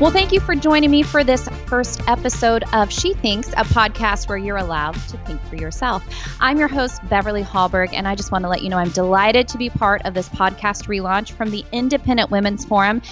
Well, thank you for joining me for this first episode of She Thinks, a podcast where you're allowed to think for yourself. I'm your host, Beverly Hallberg, and I just want to let you know I'm delighted to be part of this podcast relaunch from the Independent Women's Forum.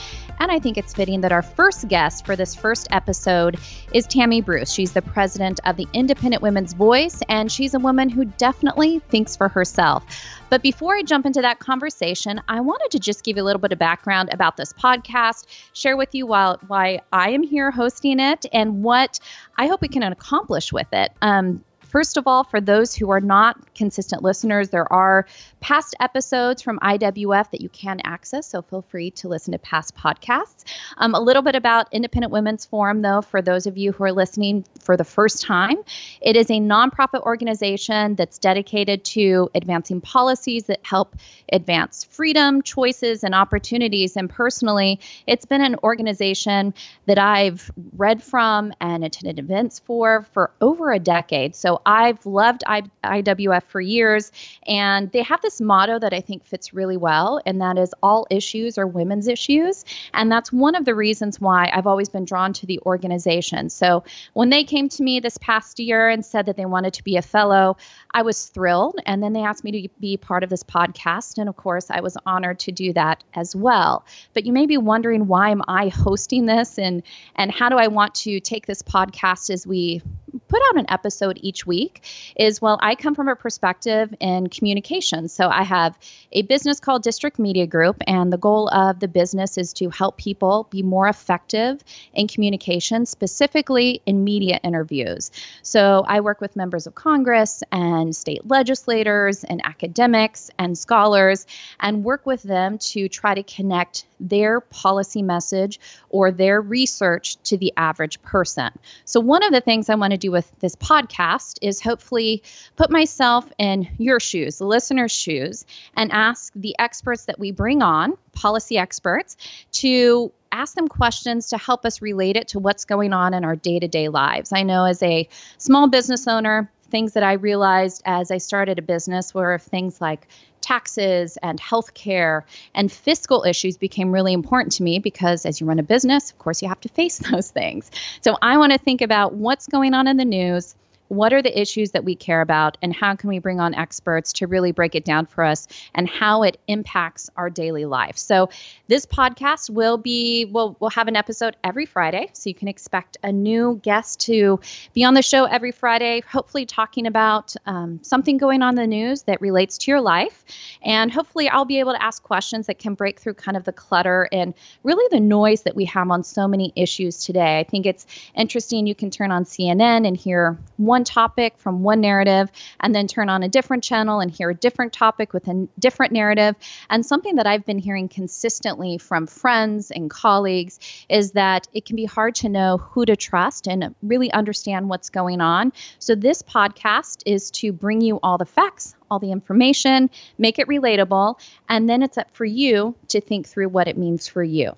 And I think it's fitting that our first guest for this first episode is Tammy Bruce. She's the president of the Independent Women's Voice, and she's a woman who definitely thinks for herself. But before I jump into that conversation, I wanted to just give you a little bit of background about this podcast, share with you why I am here hosting it, and what I hope we can accomplish with it. Um, First of all, for those who are not consistent listeners, there are past episodes from IWF that you can access, so feel free to listen to past podcasts. Um, a little bit about Independent Women's Forum, though, for those of you who are listening for the first time. It is a nonprofit organization that's dedicated to advancing policies that help advance freedom, choices, and opportunities. And personally, it's been an organization that I've read from and attended events for for over a decade. So I've loved I- IWF for years, and they have this motto that I think fits really well, and that is all issues are women's issues. And that's one of the reasons why I've always been drawn to the organization. So when they came to me this past year and said that they wanted to be a fellow, I was thrilled. And then they asked me to be part of this podcast. And of course, I was honored to do that as well. But you may be wondering why am I hosting this and and how do I want to take this podcast as we put out an episode each week is well, I come from a perspective in communication. So I have a business called District Media Group, and the goal of the business is to help people be more effective in communication, specifically in media interviews. So I work with members of Congress and state legislators and academics and scholars and work with them to try to connect their policy message or their research to the average person. So, one of the things I want to do with this podcast is hopefully put myself in your shoes, the listener's shoes, and ask the experts that we bring on, policy experts, to ask them questions to help us relate it to what's going on in our day to day lives. I know as a small business owner, things that I realized as I started a business were things like taxes and healthcare and fiscal issues became really important to me because as you run a business, of course, you have to face those things. So I want to think about what's going on in the news what are the issues that we care about and how can we bring on experts to really break it down for us and how it impacts our daily life. So this podcast will be we'll, we'll have an episode every friday so you can expect a new guest to be on the show every friday hopefully talking about um, something going on in the news that relates to your life. And hopefully i'll be able to ask questions that can break through kind of the clutter and really the noise that we have on so many issues today. I think it's interesting you can turn on cnn and hear one one topic from one narrative and then turn on a different channel and hear a different topic with a different narrative. And something that I've been hearing consistently from friends and colleagues is that it can be hard to know who to trust and really understand what's going on. So, this podcast is to bring you all the facts, all the information, make it relatable, and then it's up for you to think through what it means for you.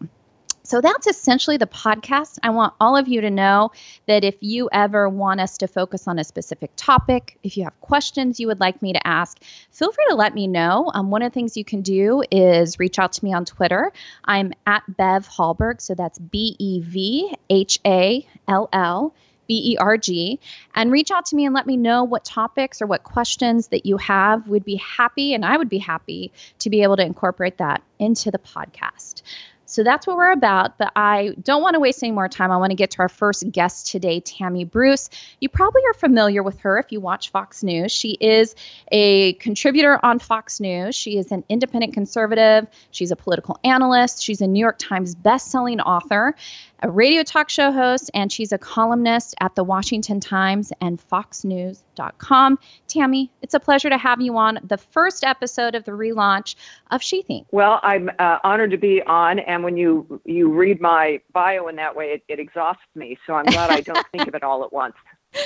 So that's essentially the podcast. I want all of you to know that if you ever want us to focus on a specific topic, if you have questions you would like me to ask, feel free to let me know. Um, one of the things you can do is reach out to me on Twitter. I'm at Bev Hallberg, so that's B E V H A L L. B E R G, and reach out to me and let me know what topics or what questions that you have. We'd be happy, and I would be happy to be able to incorporate that into the podcast. So that's what we're about. But I don't want to waste any more time. I want to get to our first guest today, Tammy Bruce. You probably are familiar with her if you watch Fox News. She is a contributor on Fox News. She is an independent conservative. She's a political analyst. She's a New York Times best-selling author a radio talk show host, and she's a columnist at the Washington Times and FoxNews.com. Tammy, it's a pleasure to have you on the first episode of the relaunch of She Think. Well, I'm uh, honored to be on, and when you you read my bio in that way, it, it exhausts me. So I'm glad I don't think of it all at once.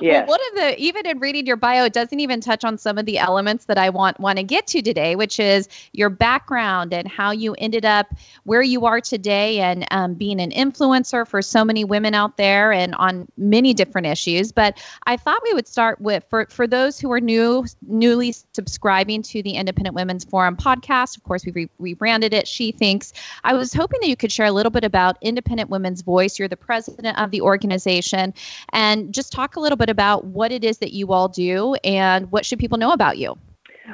Yes. Well, one of the even in reading your bio, it doesn't even touch on some of the elements that I want want to get to today, which is your background and how you ended up where you are today, and um, being an influencer for so many women out there and on many different issues. But I thought we would start with for for those who are new, newly subscribing to the Independent Women's Forum podcast. Of course, we re- rebranded it. She thinks. I was hoping that you could share a little bit about Independent Women's Voice. You're the president of the organization, and just talk a little bit about what it is that you all do and what should people know about you.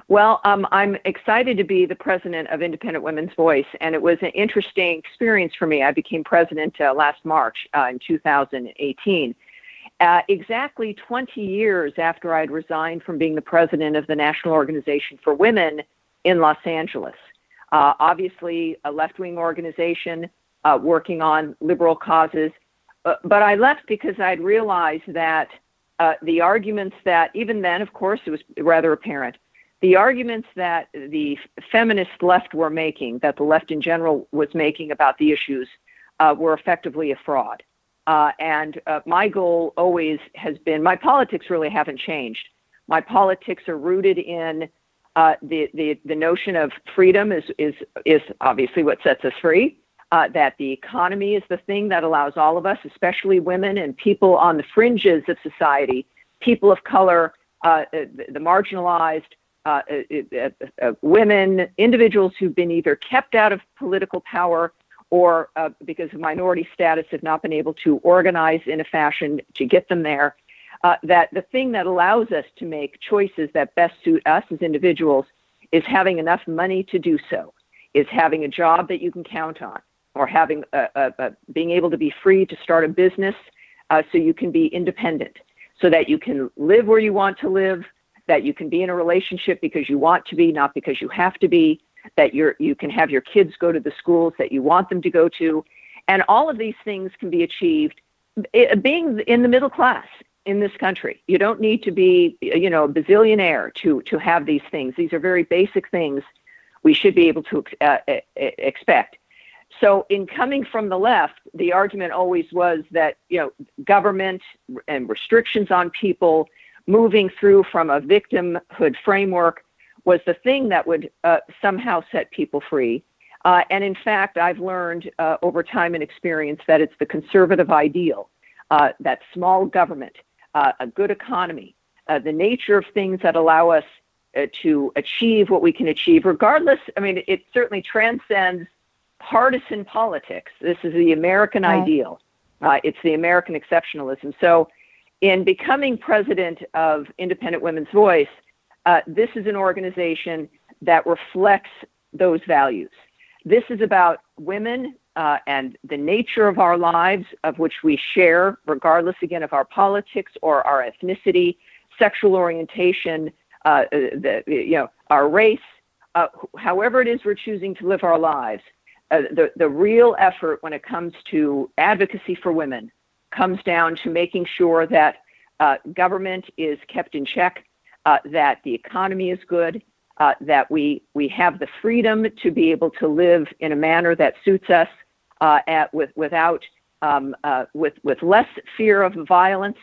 Well, um, I'm excited to be the president of Independent Women's Voice, and it was an interesting experience for me. I became president uh, last March uh, in 2018. Uh, exactly 20 years after I'd resigned from being the president of the National Organization for Women in Los Angeles. Uh, obviously, a left wing organization uh, working on liberal causes. Uh, but I left because I'd realized that uh, the arguments that, even then, of course, it was rather apparent, the arguments that the feminist left were making, that the left in general was making about the issues, uh, were effectively a fraud. Uh, and uh, my goal always has been my politics really haven't changed. My politics are rooted in uh, the, the, the notion of freedom is, is, is obviously what sets us free uh, that the economy is the thing that allows all of us, especially women and people on the fringes of society, people of color, uh, the, the, marginalized, uh, uh, uh, uh, women, individuals who've been either kept out of political power or because of minority status have not been able to organize in a fashion to get them there. that the thing that allows us to make choices that best suit us as individuals is having enough money to do so, is having a job that you can count on, or having a, a, a, being able to be free to start a business uh, so you can be independent so that you can live where you want to live that you can be in a relationship because you want to be not because you have to be that you're you can have your kids go to the schools that you want them to go to. And all of these things can be achieved eh, being in the middle class in this country. You don't need to be you know a bazillionaire to to have these things. These are very basic things we should be able to uh, expect so, in coming from the left, the argument always was that you know government and restrictions on people moving through from a victimhood framework was the thing that would uh, somehow set people free. Uh, and in fact, I've learned uh, over time and experience that it's the conservative ideal uh, that small government, uh, a good economy, uh, the nature of things that allow us to achieve what we can achieve, regardless. I mean, it certainly transcends partisan politics. This is the American right. ideal. Uh, it's the American exceptionalism. So, in becoming president of Independent Women's Voice, uh, this is an organization that reflects those values. This is about women uh, and the nature of our lives, of which we share, regardless again of our politics or our ethnicity, sexual orientation, uh, the, you know, our race, uh, however it is we're choosing to live our lives uh, the, the real effort when it comes to advocacy for women comes down to making sure that uh, government is kept in check, uh, that the economy is good, uh, that we, we have the freedom to be able to live in a manner that suits us uh, at, with, without, um, with, with less fear of violence,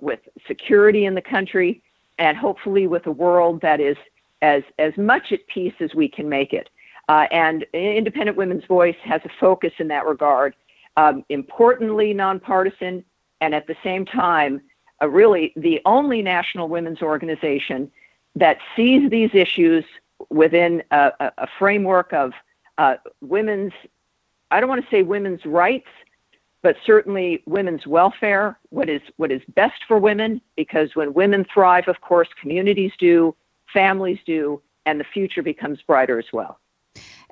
with security in the country, and hopefully with a world that is as, as much at peace as we can make it. Uh, and Independent Women's Voice has a focus in that regard, um, importantly nonpartisan, and at the same time, uh, really the only national women's organization that sees these issues within a, a framework of uh, women's, I don't want to say women's rights, but certainly women's welfare, what is, what is best for women, because when women thrive, of course, communities do, families do, and the future becomes brighter as well.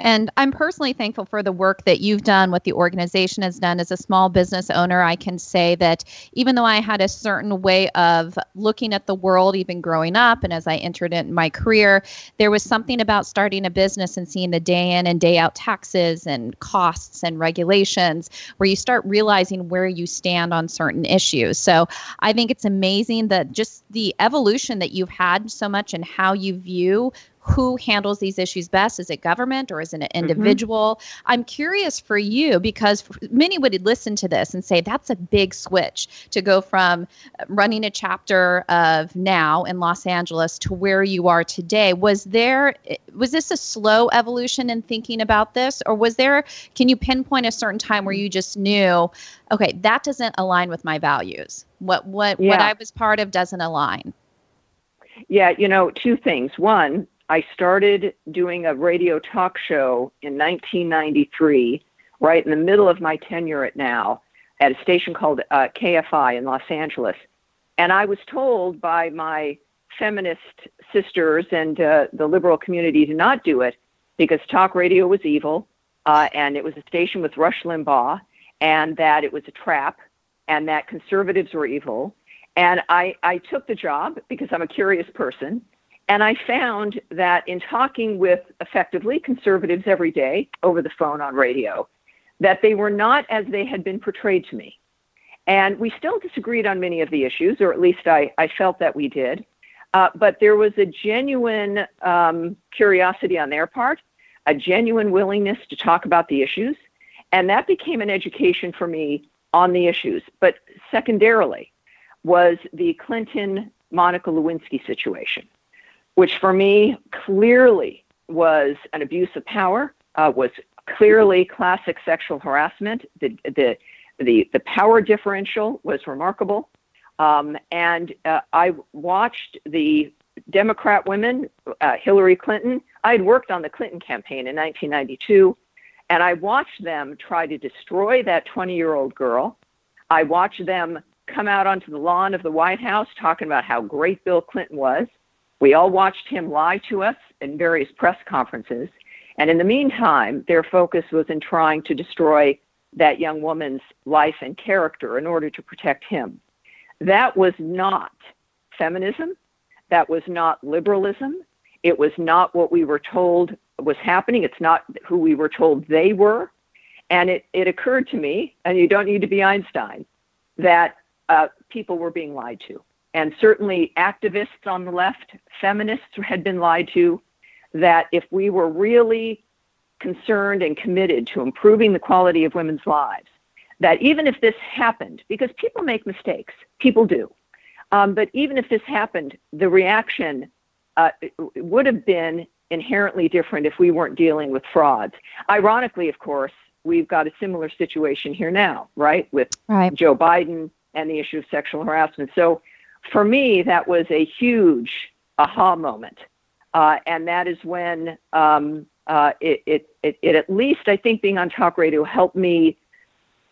And I'm personally thankful for the work that you've done, what the organization has done. As a small business owner, I can say that even though I had a certain way of looking at the world, even growing up, and as I entered in my career, there was something about starting a business and seeing the day in and day out taxes and costs and regulations where you start realizing where you stand on certain issues. So I think it's amazing that just the evolution that you've had so much and how you view who handles these issues best. Is it government or is it an mm-hmm. individual? Mm-hmm. I'm curious for you because many would listen to this and say that's a big switch to go from running a chapter of now in Los Angeles to where you are today. Was there was this a slow evolution in thinking about this or was there can you pinpoint a certain time where you just knew okay, that doesn't align with my values. What what yeah. what I was part of doesn't align. Yeah, you know, two things. One, I started doing a radio talk show in 1993, right in the middle of my tenure at Now, at a station called uh, KFI in Los Angeles. And I was told by my feminist sisters and uh, the liberal community to not do it because talk radio was evil uh, and it was a station with Rush Limbaugh and that it was a trap and that conservatives were evil. And I, I took the job because I'm a curious person and I found that in talking with effectively conservatives every day over the phone on radio, that they were not as they had been portrayed to me. And we still disagreed on many of the issues, or at least I, I felt that we did. Uh, but there was a genuine um, curiosity on their part, a genuine willingness to talk about the issues. And that became an education for me on the issues. But secondarily was the Clinton Monica Lewinsky situation which for me clearly was an abuse of power, uh, was clearly classic sexual harassment. The, the, the, the power differential was remarkable. Um, and uh, I watched the Democrat women, uh, Hillary Clinton. I had worked on the Clinton campaign in 1992, and I watched them try to destroy that 20 year old girl. I watched them come out onto the lawn of the White House talking about how great Bill Clinton was. We all watched him lie to us in various press conferences. And in the meantime, their focus was in trying to destroy that young woman's life and character in order to protect him. That was not feminism. That was not liberalism. It was not what we were told was happening. It's not who we were told they were. And it, it occurred to me, and you don't need to be Einstein, that uh, people were being lied to and certainly activists on the left, feminists had been lied to, that if we were really concerned and committed to improving the quality of women's lives, that even if this happened, because people make mistakes, people do, um, but even if this happened, the reaction uh, would have been inherently different if we weren't dealing with frauds. Ironically, of course, we've got a similar situation here now, right, with right. Joe Biden and the issue of sexual harassment. So for me, that was a huge aha moment. Uh, and that is when um, uh, it, it, it, it, at least, I think, being on talk radio helped me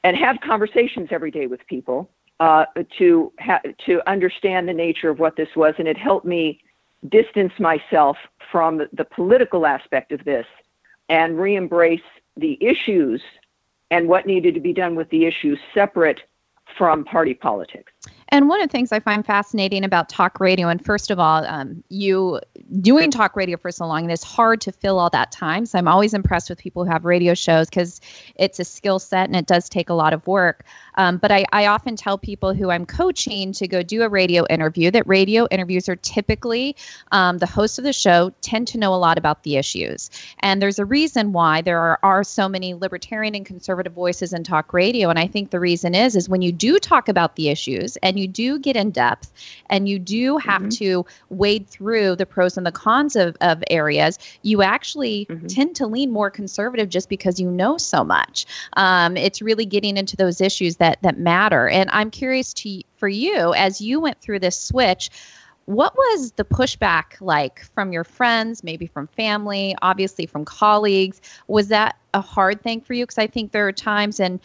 and have conversations every day with people uh, to, ha- to understand the nature of what this was. And it helped me distance myself from the political aspect of this and re embrace the issues and what needed to be done with the issues separate from party politics. And one of the things I find fascinating about talk radio, and first of all, um, you doing talk radio for so long, it's hard to fill all that time. So I'm always impressed with people who have radio shows because it's a skill set and it does take a lot of work. Um, but I, I often tell people who I'm coaching to go do a radio interview that radio interviews are typically um, the hosts of the show tend to know a lot about the issues. And there's a reason why there are, are so many libertarian and conservative voices in talk radio. And I think the reason is, is when you do talk about the issues and you do get in depth and you do have mm-hmm. to wade through the pros and the cons of, of areas, you actually mm-hmm. tend to lean more conservative just because you know so much. Um, it's really getting into those issues that that matter. And I'm curious to for you as you went through this switch what was the pushback like from your friends, maybe from family, obviously from colleagues? Was that a hard thing for you? Because I think there are times, and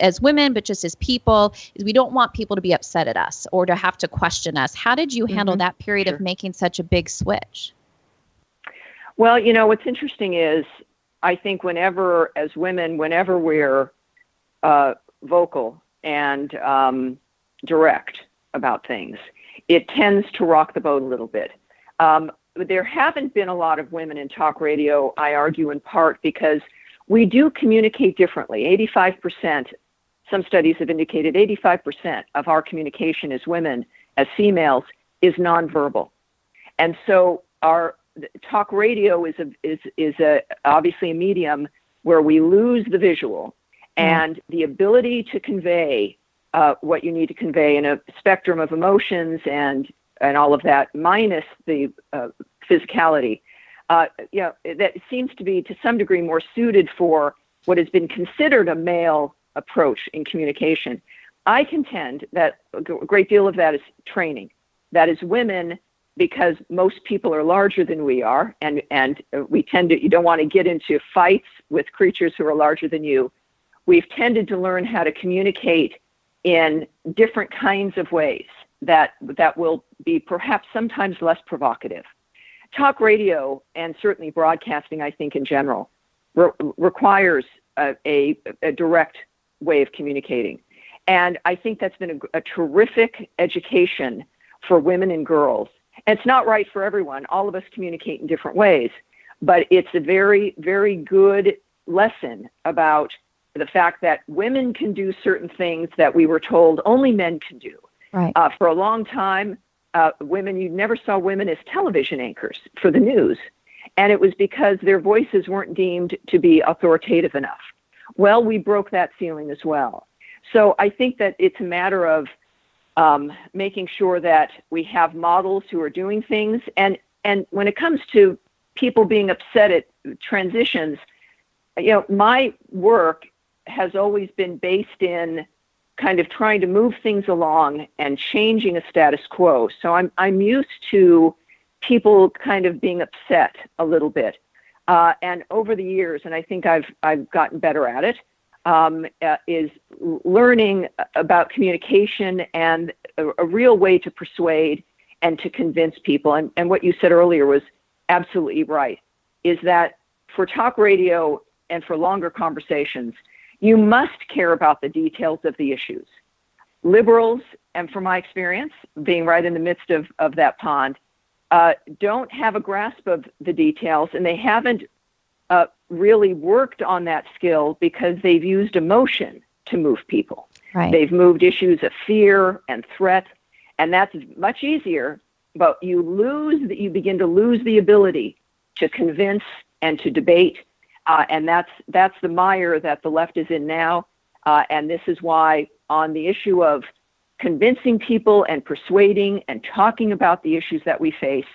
as women, but just as people, is we don't want people to be upset at us or to have to question us. How did you handle mm-hmm. that period sure. of making such a big switch? Well, you know, what's interesting is I think whenever, as women, whenever we're uh, vocal and um, direct about things, it tends to rock the boat a little bit. Um, there haven't been a lot of women in talk radio, I argue, in part because we do communicate differently. 85%, some studies have indicated 85% of our communication as women, as females, is nonverbal. And so our talk radio is a, is is a obviously a medium where we lose the visual and the ability to convey uh, what you need to convey in a spectrum of emotions and and all of that, minus the uh, physicality. Uh, you know, that seems to be to some degree more suited for what has been considered a male approach in communication. I contend that a great deal of that is training. That is women because most people are larger than we are, and and we tend to you don't want to get into fights with creatures who are larger than you. We've tended to learn how to communicate in different kinds of ways that that will be perhaps sometimes less provocative. Talk radio and certainly broadcasting, I think in general, re- requires a, a, a direct way of communicating. And I think that's been a, a, terrific education for women and girls and it's not right for everyone. All of us communicate in different ways, but it's a very, very good lesson about the fact that women can do certain things that we were told only men can do. Right. Uh, for a long time, uh, women, you never saw women as television anchors for the news. And it was because their voices weren't deemed to be authoritative enough. Well, we broke that ceiling as well. So I think that it's a matter of um, making sure that we have models who are doing things. And, and when it comes to people being upset at transitions, you know, my work has always been based in kind of trying to move things along and changing a status quo. So I'm, I'm used to people kind of being upset a little bit. Uh, and over the years, and I think I've, I've gotten better at it, um, uh, is learning about communication and a, a, real way to persuade and to convince people. And, and what you said earlier was absolutely right, is that for talk radio and for longer conversations, you must care about the details of the issues. Liberals, and from my experience, being right in the midst of, of that pond, uh, don't have a grasp of the details and they haven't uh, really worked on that skill because they've used emotion to move people. Right. They've moved issues of fear and threat, and that's much easier. But you lose that you begin to lose the ability to convince and to debate, uh, and that's that's the mire that the left is in now. Uh, and this is why on the issue of convincing people and persuading and talking about the issues that we face,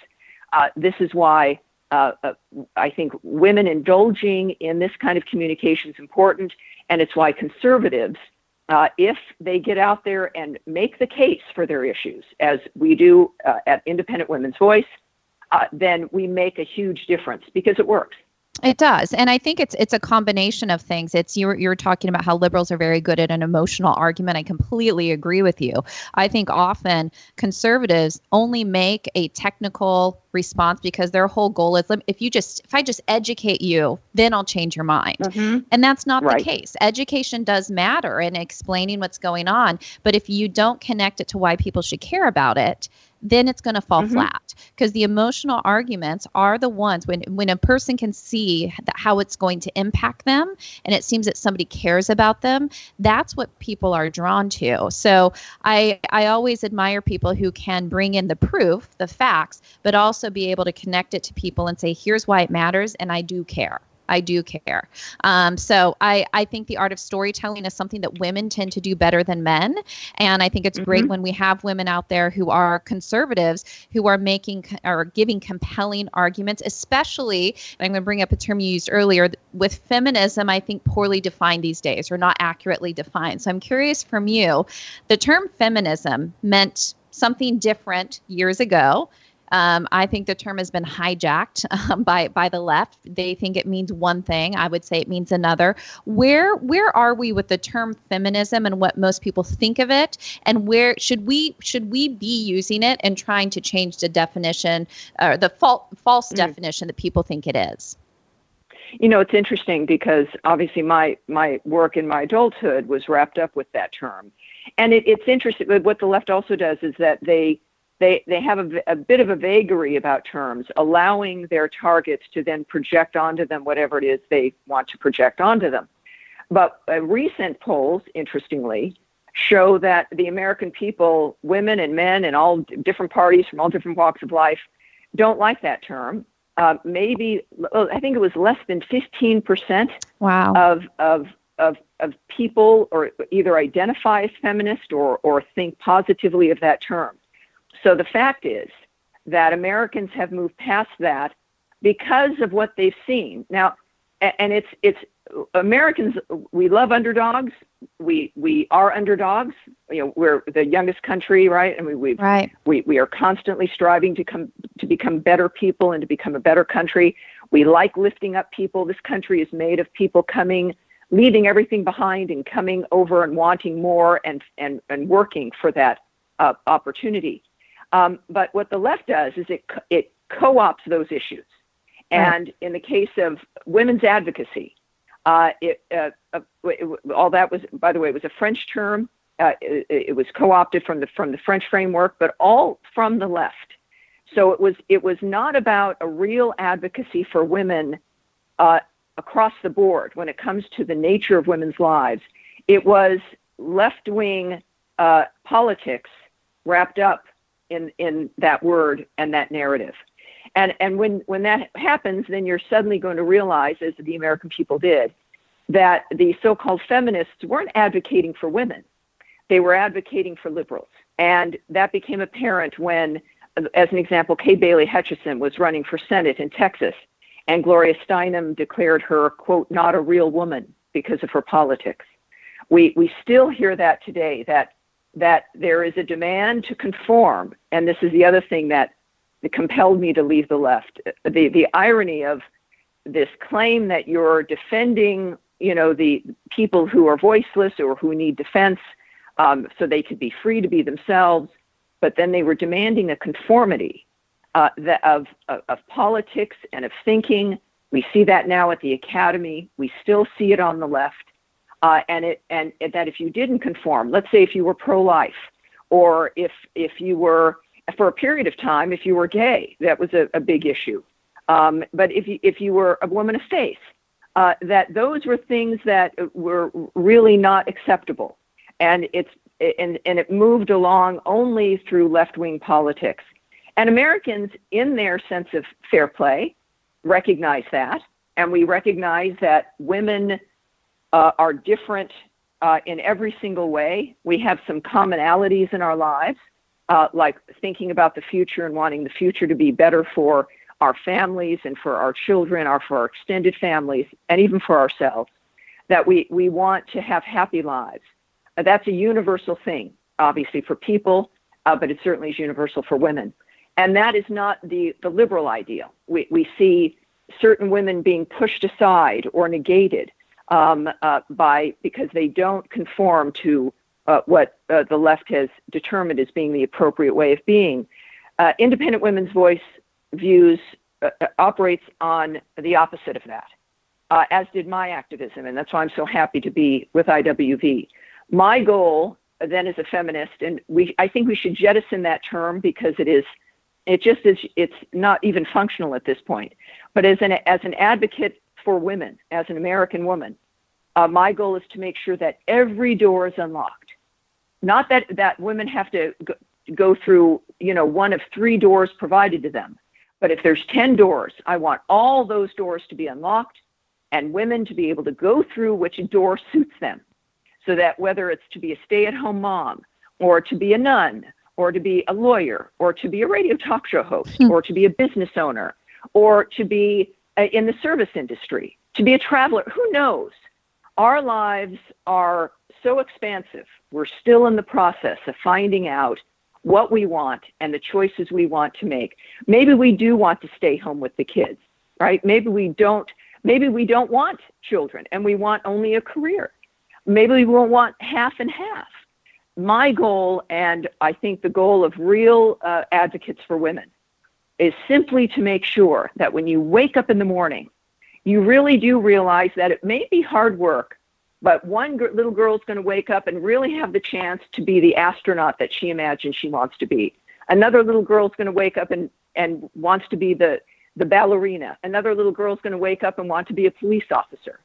uh, this is why uh, uh, I think women indulging in this kind of communication is important, and it's why conservatives, uh, if they get out there and make the case for their issues, as we do at Independent Women's Voice, then we make a huge difference because it works. It does, and I think it's it's a combination of things. It's you're you're talking about how liberals are very good at an emotional argument. I completely agree with you. I think often conservatives only make a technical response because their whole goal is if you just if I just educate you, then I'll change your mind. Mm-hmm. And that's not right. the case. Education does matter in explaining what's going on, but if you don't connect it to why people should care about it, then it's going to fall mm-hmm. flat because the emotional arguments are the ones when when a person can see that how it's going to impact them and it seems that somebody cares about them that's what people are drawn to so i i always admire people who can bring in the proof the facts but also be able to connect it to people and say here's why it matters and i do care I do care. Um, so I, I think the art of storytelling is something that women tend to do better than men. And I think it's mm-hmm. great when we have women out there who are conservatives who are making or giving compelling arguments, especially, I'm going to bring up a term you used earlier, with feminism, I think poorly defined these days or not accurately defined. So I'm curious from you, the term feminism meant something different years ago um, I think the term has been hijacked um, by by the left. They think it means one thing. I would say it means another. Where where are we with the term feminism and what most people think of it? And where should we should we be using it and trying to change the definition or the false false mm. definition that people think it is? You know, it's interesting because obviously my my work in my adulthood was wrapped up with that term, and it, it's interesting. What the left also does is that they they, they have a, a bit of a vagary about terms, allowing their targets to then project onto them whatever it is they want to project onto them. But uh, recent polls, interestingly, show that the American people, women and men and all different parties from all different walks of life, don't like that term. uh, maybe I think it was less than 15% wow. of, of, of, of people or either identify as feminist or, or think positively of that term. So the fact is that Americans have moved past that because of what they've seen. Now, and it's it's Americans we love underdogs. We we are underdogs. You know, we're the youngest country, right? And we we right. we we are constantly striving to come to become better people and to become a better country. We like lifting up people. This country is made of people coming leaving everything behind and coming over and wanting more and and and working for that uh, opportunity. Um, but what the left does is it it co-ops those issues. And in the case of women's advocacy, uh, it, uh, uh, it, all that was, by the way, it was a French term. Uh, it, it, was co-opted from the from the French framework, but all from the left. So it was it was not about a real advocacy for women uh, across the board when it comes to the nature of women's lives. It was left-wing uh, politics wrapped up in in that word and that narrative. And and when when that happens, then you're suddenly going to realize, as the American people did, that the so-called feminists weren't advocating for women; they were advocating for liberals. And that became apparent when, as an example, Kay Bailey Hutchison was running for Senate in Texas, and Gloria Steinem declared her quote not a real woman because of her politics. We we still hear that today that that there is a demand to conform, and this is the other thing that compelled me to leave the left. The the irony of this claim that you're defending, you know, the people who are voiceless or who need defense, um, so they could be free to be themselves, but then they were demanding a conformity uh, that of, of of politics and of thinking. We see that now at the academy. We still see it on the left, uh, and it and that if you didn't conform, let's say if you were pro-life, or if if you were for a period of time if you were gay. That was a, a big issue. Um, but if you, if you were a woman of faith, uh, that those were things that were really not acceptable. And, it's, and, and it moved along only through left wing politics. And Americans, in their sense of fair play, recognize that. And we recognize that women uh, are different uh, in every single way. We have some commonalities in our lives uh, like thinking about the future and wanting the future to be better for our families and for our children or for our extended families and even for ourselves, that we, we want to have happy lives. Uh, that's a universal thing, obviously, for people, uh, but it certainly is universal for women. And that is not the, the liberal ideal. We, we see certain women being pushed aside or negated um, uh, by because they don't conform to uh, what uh, the left has determined as being the appropriate way of being. Uh, independent women's voice views uh, uh, operates on the opposite of that, as did my activism, and that's why I'm so happy to be with IWV. My goal then as a feminist, and we I think we should jettison that term because it is it just is it's not even functional at this point. But as an as an advocate for women, as an American woman, uh, my goal is to make sure that every door is unlocked. Not that, that women have to go, go through, you know, one of three doors provided to them. But if there's 10 doors, I want all those doors to be unlocked and women to be able to go through which door suits them. So that whether it's to be a stay at home mom or to be a nun or to be a lawyer or to be a radio talk show host hmm. or to be a business owner or to be uh, in the service industry, to be a traveler, who knows? Our lives are so expansive. We're still in the process of finding out what we want and the choices we want to make. Maybe we do want to stay home with the kids, right? Maybe we don't maybe we don't want children and we want only a career. Maybe we won't want half and half. My goal, and I think the goal of real uh, advocates for women, is simply to make sure that when you wake up in the morning, you really do realize that it may be hard work, but one g- little girl is going to wake up and really have the chance to be the astronaut that she imagines she wants to be. Another little girl is going to wake up and, and wants to be the, the ballerina. Another little girl is going to wake up and want to be a police officer.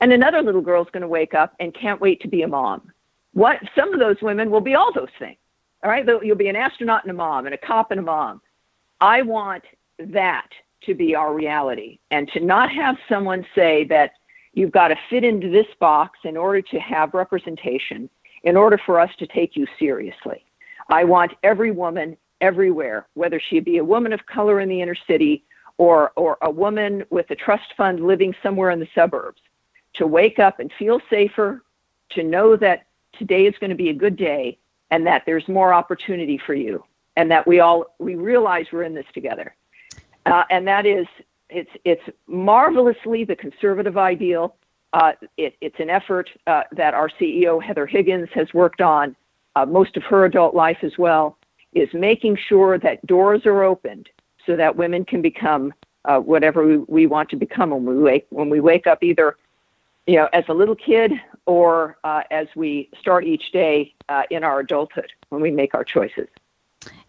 And another little girl is going to wake up and can't wait to be a mom. What some of those women will be all those things. All right, you'll be an astronaut and a mom, and a cop and a mom. I want that to be our reality and to not have someone say that you've got to fit into this box in order to have representation, in order for us to take you seriously. I want every woman everywhere, whether she be a woman of color in the inner city or, or a woman with a trust fund living somewhere in the suburbs, to wake up and feel safer, to know that today is going to be a good day and that there's more opportunity for you and that we all we realize we're in this together uh, and that is it's it's marvelously the conservative ideal uh, it, it's an effort uh, that our ceo heather higgins has worked on uh, most of her adult life as well is making sure that doors are opened so that women can become uh, whatever we, we want to become when we wake when we wake up either you know as a little kid or uh, as we start each day in our adulthood when we make our choices.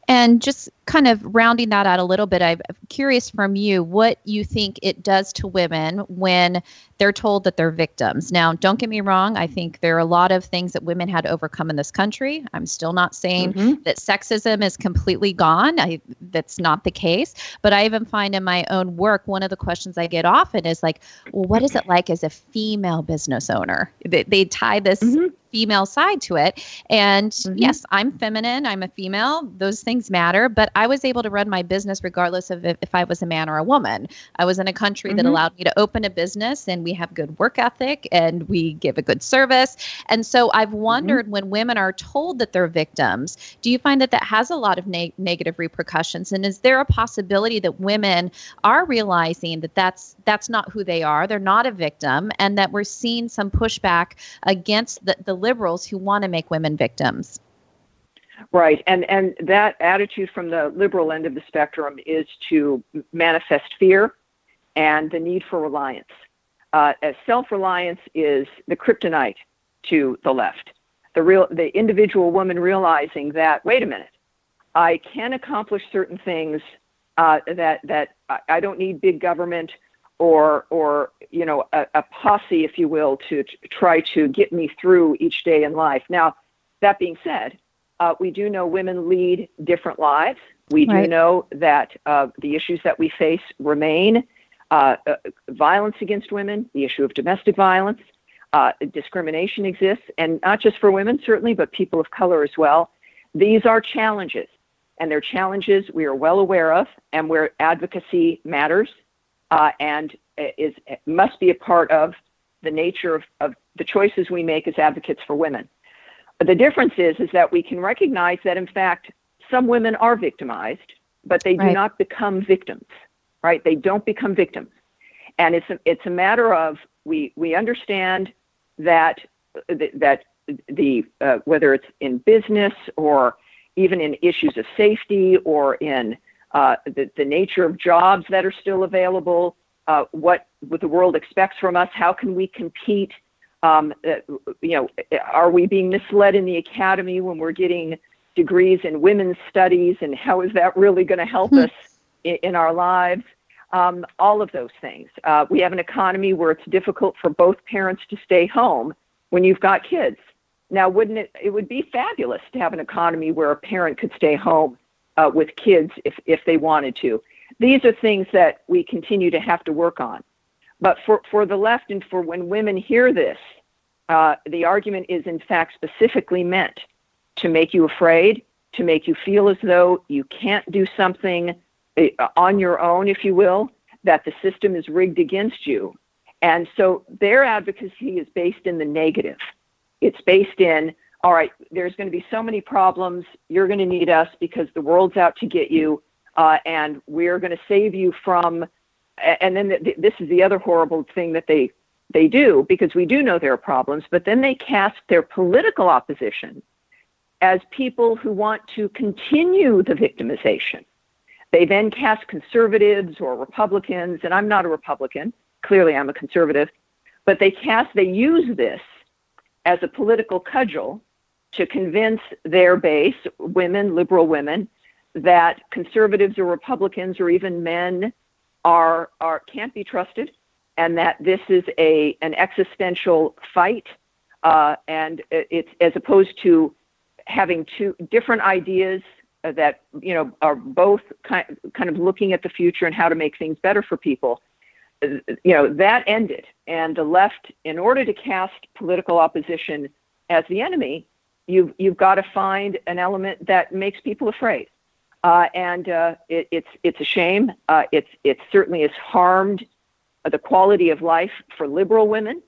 And just kind of rounding that out a little bit, I'm curious from you what you think it does to women when they're told that they're victims. Now, don't get me wrong, I think there are a lot of things that women had to overcome in this country. I'm still not saying mm-hmm. that sexism is completely gone. I, that's not the case. But I even find in my own work, one of the questions I get often is like, well, what is it like as a female business owner? They, they tie this mm-hmm female side to it. And mm-hmm. yes, I'm feminine, I'm a female, those things matter, but I was able to run my business regardless of if, if I was a man or a woman. I was in a country mm-hmm. that allowed me to open a business and we have good work ethic and we give a good service. And so I've mm-hmm. wondered mm-hmm. when women are told that they're victims, do you find that that has a lot of ne- negative repercussions? And is there a possibility that women are realizing that that's that's not who they are? They're not a victim, and that we're seeing some pushback against the, the liberals who want to make women victims. Right, and and that attitude from the liberal end of the spectrum is to manifest fear and the need for reliance. Uh, self-reliance is the kryptonite to the left. The real, the individual woman realizing that, wait a minute, I can accomplish certain things uh, that that I don't need big government or or you know a, a posse, if you will, to, to try to get me through each day in life. Now, that being said, uh, we do know women lead different lives. We right. do know that uh, the issues that we face remain uh, uh, violence against women, the issue of domestic violence, uh, discrimination exists, and not just for women, certainly, but people of color as well. These are challenges, and they're challenges we are well aware of, and where advocacy matters and is must be a part of the nature of, of the choices we make as advocates for women. But the difference is is that we can recognize that in fact some women are victimized, but they do right. not become victims. Right? They don't become victims, and it's a, it's a matter of we we understand that that the uh, whether it's in business or even in issues of safety or in uh, the, the nature of jobs that are still available, uh, what, what the world expects from us, how can we compete? Um, uh, you know, are we being misled in the academy when we're getting degrees in women's studies, and how is that really going to help hmm. us in, in, our lives? Um, all of those things. Uh, we have an economy where it's difficult for both parents to stay home when you've got kids. Now, wouldn't it? It would be fabulous to have an economy where a parent could stay home uh, with kids if, if they wanted to. These are things that we continue to have to work on. But for, for the left and for when women hear this, uh, the argument is in fact specifically meant to make you afraid, to make you feel as though you can't do something uh, on your own, if you will, that the system is rigged against you. And so their advocacy is based in the negative. It's based in all right, there's going to be so many problems. You're going to need us because the world's out to get you, uh, and we're going to save you from. And then the, this is the other horrible thing that they they do because we do know there are problems, but then they cast their political opposition as people who want to continue the victimization. They then cast conservatives or Republicans, and I'm not a Republican. Clearly, I'm a conservative, but they cast they use this as a political cudgel to convince their base, women, liberal women, that conservatives or Republicans or even men are, are can't be trusted, and that this is a an existential fight, uh, and it's as opposed to having two different ideas that you know are both kind kind of looking at the future and how to make things better for people. You know that ended, and the left, in order to cast political opposition as the enemy, you've you've got to find an element that makes people afraid, uh, and uh, it, it's it's a shame. Uh, it's it certainly has harmed the quality of life for liberal women.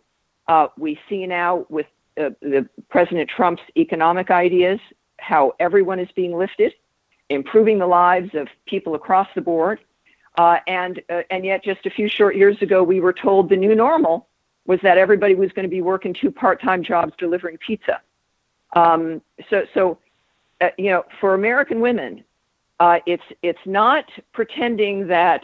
Uh, we see now with uh, the President Trump's economic ideas how everyone is being lifted, improving the lives of people across the board. Uh, and uh, and yet, just a few short years ago, we were told the new normal was that everybody was going to be working two part-time jobs delivering pizza. Um, so so uh, you know, for American women, uh, it's it's not pretending that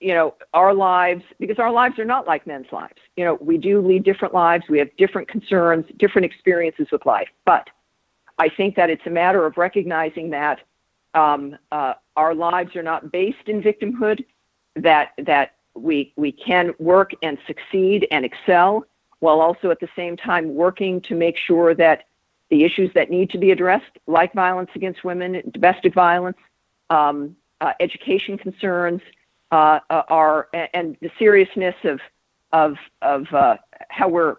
you know our lives because our lives are not like men's lives. You know, we do lead different lives. We have different concerns, different experiences with life, but I think that it's a matter of recognizing that um, uh, our lives are not based in victimhood, that that we we can work and succeed and excel, while also at the same time working to make sure that the issues that need to be addressed, like violence against women, domestic violence, um, uh, education concerns, uh, uh are and the seriousness of of of uh, how we're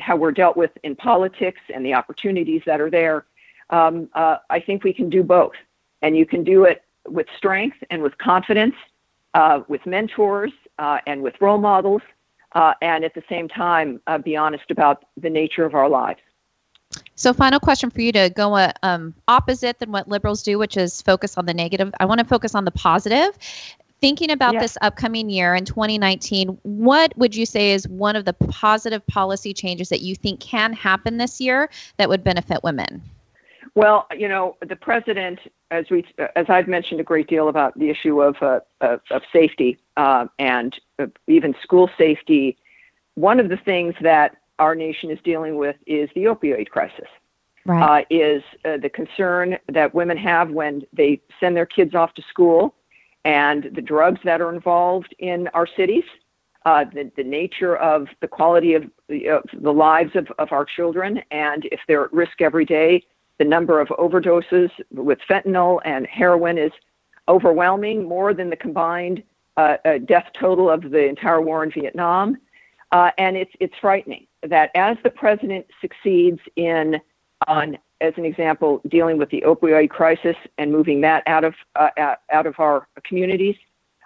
how we're dealt with in politics and the opportunities that are there um, uh, I think we can do both. And you can do it with strength and with confidence, uh, with mentors and with role models, and at the same time, be honest about the nature of our lives. So, final question for you to go uh, um, opposite than what liberals do, which is focus on the negative. I want to focus on the positive. Thinking about this upcoming year in 2019, what would you say is one of the positive policy changes that you think can happen this year that would benefit women? Well, you know, the president, as we, as I've mentioned a great deal about the issue of uh, of, of, safety uh, and uh, even school safety. One of the things that our nation is dealing with is the opioid crisis. Right. Uh, is uh, the concern that women have when they send their kids off to school, and the drugs that are involved in our cities. Uh, the, the nature of the quality of, of the lives of, of our children, and if they're at risk every day, the number of overdoses with fentanyl and heroin is overwhelming, more than the combined uh, uh, death total of the entire war in Vietnam. Uh, and it's, it's frightening that as the president succeeds in, on, as an example, dealing with the opioid crisis and moving that out of, uh, out of our communities,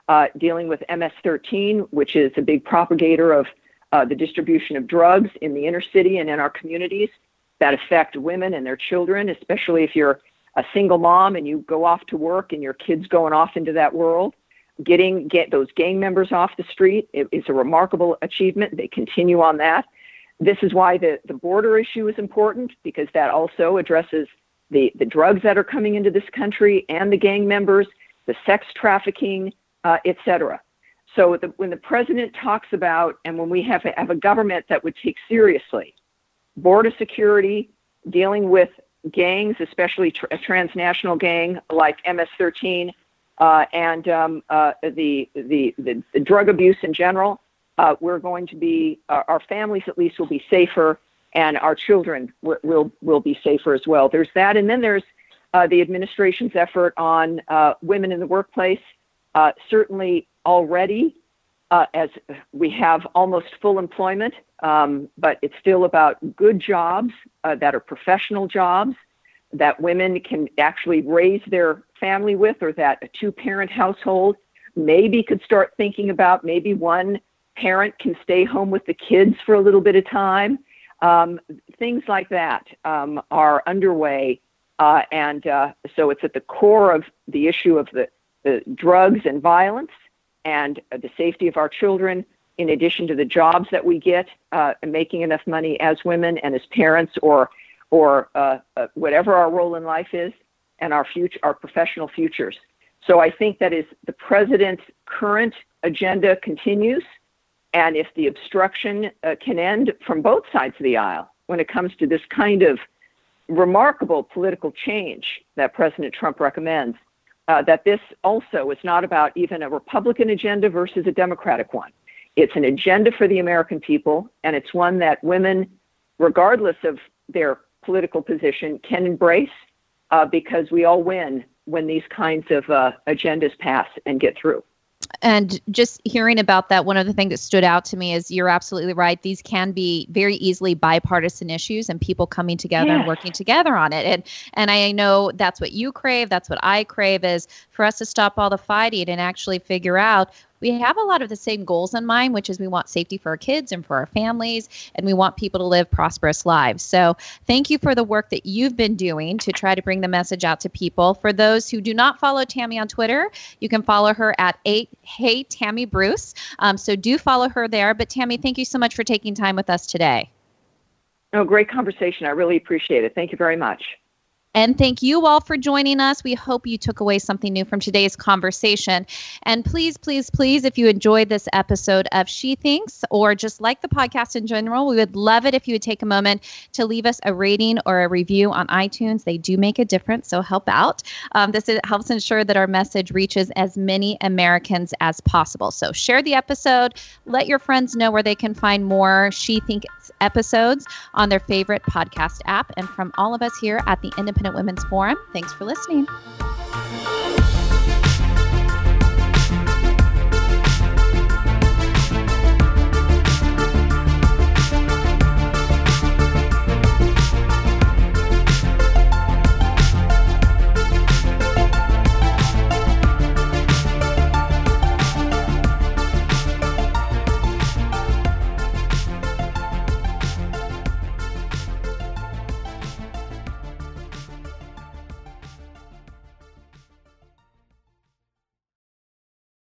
uh, dealing with MS-13, which is a big propagator of uh, the distribution of drugs in the inner city and in our communities, that affect women and their children, especially if you're a single mom and you go off to work and your kids going off into that world. Getting get those gang members off the street is a remarkable achievement. They continue on that. This is why the, the border issue is important because that also addresses the, the drugs that are coming into this country and the gang members, the sex trafficking, uh, et cetera. So the, when the president talks about, and when we have, have a government that would take seriously border security, dealing with gangs, especially tr- a transnational gang like MS-13, uh, and um, uh, the, the, the, the, drug abuse in general, uh, we're going to be, our families at least will be safer, and our children w- will, will be safer as well. There's that, and then there's uh, the administration's effort on uh, women in the workplace. Uh, certainly already, as we have almost full employment, um, but it's still about good jobs uh, that are professional jobs that women can actually raise their family with, or that a two parent household maybe could start thinking about maybe one parent can stay home with the kids for a little bit of time. Um, things like that um, are underway. Uh, and uh, so it's at the core of the issue of the, the drugs and violence and uh, the safety of our children, in addition to the jobs that we get, uh, making enough money as women and as parents, or or uh, uh, whatever our role in life is, and our future, our professional futures. So I think that is the president's current agenda continues, and if the obstruction uh, can end from both sides of the aisle when it comes to this kind of remarkable political change that President Trump recommends, uh, that this also is not about even a Republican agenda versus a Democratic one. It's an agenda for the American people, and it's one that women, regardless of their political position, can embrace uh, because we all win when these kinds of uh, agendas pass and get through and just hearing about that, one of the things that stood out to me is you're absolutely right. These can be very easily bipartisan issues and people coming together yes. and working together on it. And and I know that's what you crave. That's what I crave is for us to stop all the fighting and actually figure out we have a lot of the same goals in mind, which is we want safety for our kids and for our families, and we want people to live prosperous lives. So, thank you for the work that you've been doing to try to bring the message out to people. For those who do not follow Tammy on Twitter, you can follow her at eight Hey Tammy Bruce. Um, so, do follow her there. But, Tammy, thank you so much for taking time with us today. Oh, great conversation. I really appreciate it. Thank you very much. And thank you all for joining us. We hope you took away something new from today's conversation. And please, please, please, if you enjoyed this episode of She Thinks or just like the podcast in general, we would love it if you would take a moment to leave us a rating or a review on iTunes. They do make a difference, so help out. Um, this is, helps ensure that our message reaches as many Americans as possible. So share the episode, let your friends know where they can find more She Thinks episodes on their favorite podcast app. And from all of us here at the Independent Women's Forum, thanks for listening.